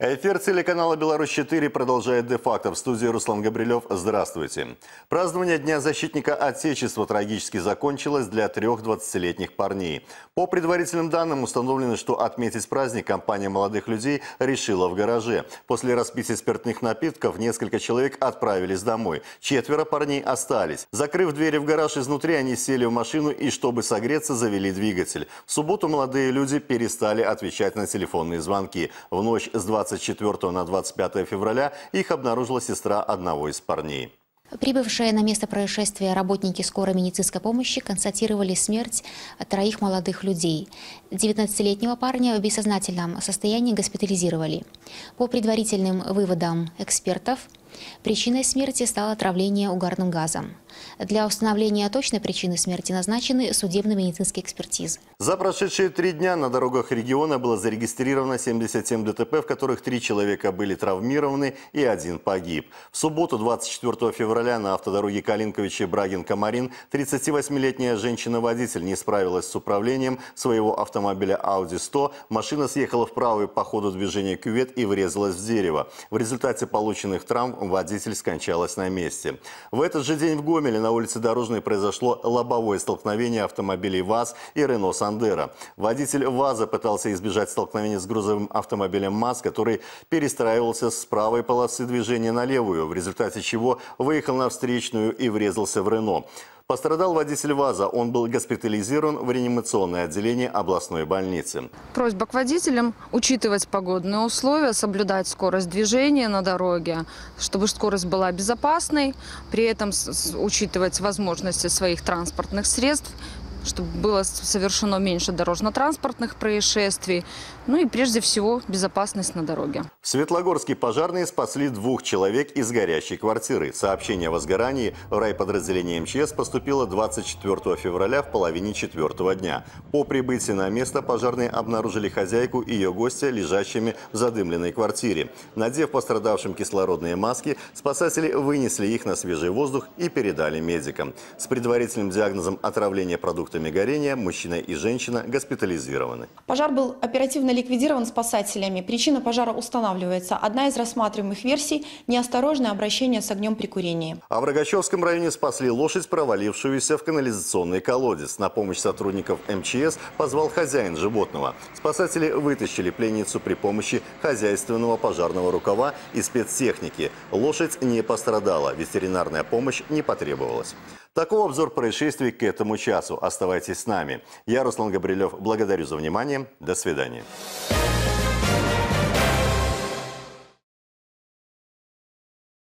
Эфир телеканала «Беларусь-4» продолжает де-факто. В студии Руслан Габрилев. Здравствуйте. Празднование Дня защитника Отечества трагически закончилось для трех 20-летних парней. По предварительным данным установлено, что отметить праздник компания молодых людей решила в гараже. После распития спиртных напитков несколько человек отправились домой. Четверо парней остались. Закрыв двери в гараж изнутри, они сели в машину и, чтобы согреться, завели двигатель. В субботу молодые люди перестали отвечать на телефонные звонки. В ночь с 20 24 на 25 февраля их обнаружила сестра одного из парней. Прибывшие на место происшествия работники скорой медицинской помощи констатировали смерть троих молодых людей. 19-летнего парня в бессознательном состоянии госпитализировали. По предварительным выводам экспертов, Причиной смерти стало отравление угарным газом. Для установления точной причины смерти назначены судебно-медицинские экспертизы. За прошедшие три дня на дорогах региона было зарегистрировано 77 ДТП, в которых три человека были травмированы и один погиб. В субботу, 24 февраля, на автодороге Калинковичи-Брагин-Камарин 38-летняя женщина-водитель не справилась с управлением своего автомобиля Audi 100. Машина съехала вправо по ходу движения кювет и врезалась в дерево. В результате полученных травм водитель скончалась на месте. В этот же день в Гомеле на улице Дорожной произошло лобовое столкновение автомобилей ВАЗ и Рено Сандера. Водитель ВАЗа пытался избежать столкновения с грузовым автомобилем МАЗ, который перестраивался с правой полосы движения на левую, в результате чего выехал на встречную и врезался в Рено. Пострадал водитель ВАЗа. Он был госпитализирован в реанимационное отделение областной больницы. Просьба к водителям учитывать погодные условия, соблюдать скорость движения на дороге, чтобы скорость была безопасной, при этом учитывать возможности своих транспортных средств, чтобы было совершено меньше дорожно-транспортных происшествий, ну и прежде всего безопасность на дороге. В Светлогорске пожарные спасли двух человек из горящей квартиры. Сообщение о возгорании в райподразделение МЧС поступило 24 февраля в половине четвертого дня. По прибытии на место пожарные обнаружили хозяйку и ее гостя, лежащими в задымленной квартире. Надев пострадавшим кислородные маски, спасатели вынесли их на свежий воздух и передали медикам. С предварительным диагнозом отравления продуктами горения мужчина и женщина госпитализированы. Пожар был оперативно ликвидирован спасателями. Причина пожара устанавливается. Одна из рассматриваемых версий – неосторожное обращение с огнем при курении. А в Рогачевском районе спасли лошадь, провалившуюся в канализационный колодец. На помощь сотрудников МЧС позвал хозяин животного. Спасатели вытащили пленницу при помощи хозяйственного пожарного рукава и спецтехники. Лошадь не пострадала, ветеринарная помощь не потребовалась. Такой обзор происшествий к этому часу. Оставайтесь с нами. Я, Руслан Габрилев, благодарю за внимание. До свидания.